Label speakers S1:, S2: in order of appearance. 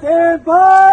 S1: Stand by!